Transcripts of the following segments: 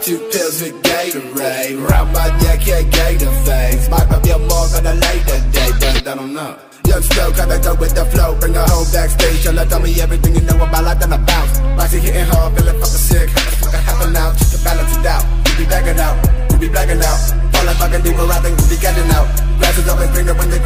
Pop two pills with Gatorade. Round my neck, yeah, gator face. Might up your mug on a later day, but I don't know. Young slow, gotta go with the flow. Bring her home backstage. Her, tell me everything you know about life, then I bounce. Roxy hitting hard, feeling fucking sick. Fuck I happen now? Just to balance it out. We be blacking out, we be blacking out. Falling fucking deeper, I think we be getting out. Glasses open, finger when they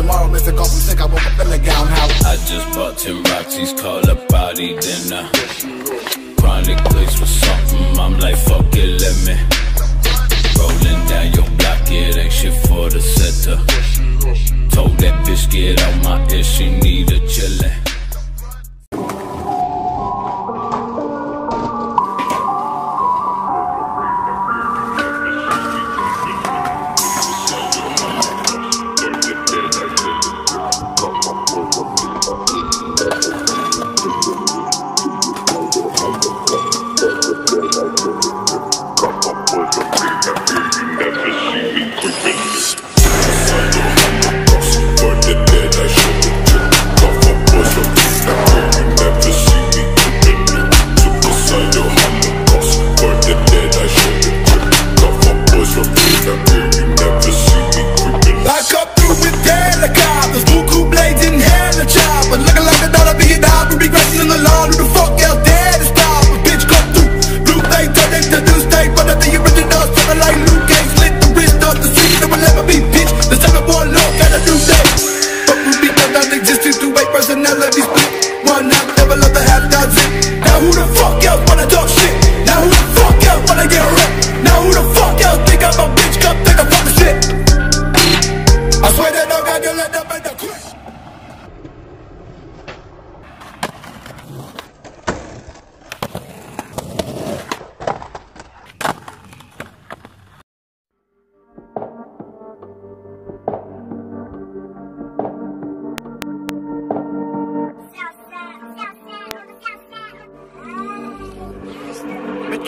tomorrow, Mr. I woke up in the gown house. I just bought 10 Roxy's, call a body dinner. Chronic place with something, I'm like, fuck it, let me. Fuck else wanna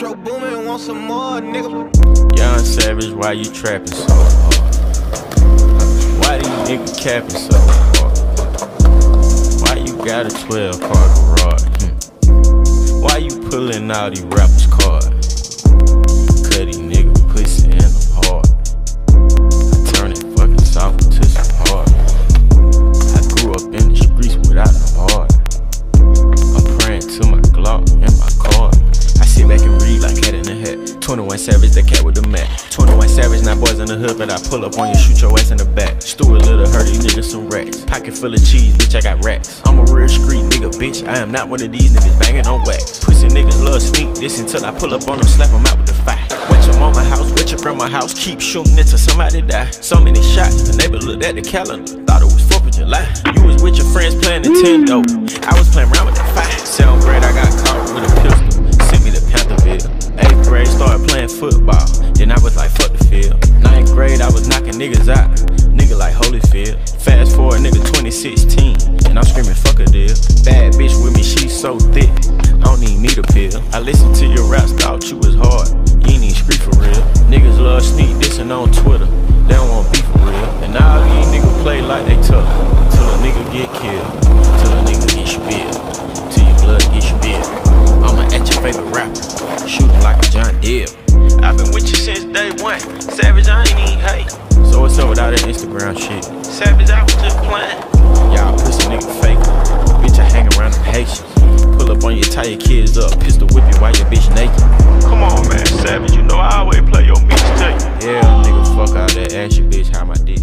Metro Boomin, want some more, nigga. Young Savage, why you trapping so hard? Why these niggas capping so hard? Why you got a 12 car garage? Hmm. Why you pulling all these rappers' cards? Savage, the cat with the mat. 21 Savage, not boys in the hood, but I pull up on you, shoot your ass in the back. Stuart Little, hurt you niggas some racks. Pocket full of cheese, bitch, I got racks. I'm a real street nigga, bitch. I am not one of these niggas banging on wax. Pussy niggas love sneak this until I pull up on them, slap them out with the fire. Wet your mama house, wet your grandma house, keep shooting until somebody die. So many shots, the neighbor looked at the calendar, thought it was 4th of July. You was with your friends playing Nintendo. I was playing around with the fire. Seventh grade, I got caught Fast forward, nigga 2016. And I'm screaming, fuck a deal. Bad bitch with me, she so thick. I don't even need a pill. I listened to your raps, thought you was hard. You ain't even street for real. Niggas love sneak dissing on Twitter. Instagram shit? Savage, I was just playing. Y'all pussy nigga fake. Bitch, I hang around the Haitians. Pull up on you, tie your kids up, pistol whip you while your bitch naked. Come on, man, Savage, you know I always play your bitch tape. Yeah, nigga, fuck all that. Ask your bitch how my dick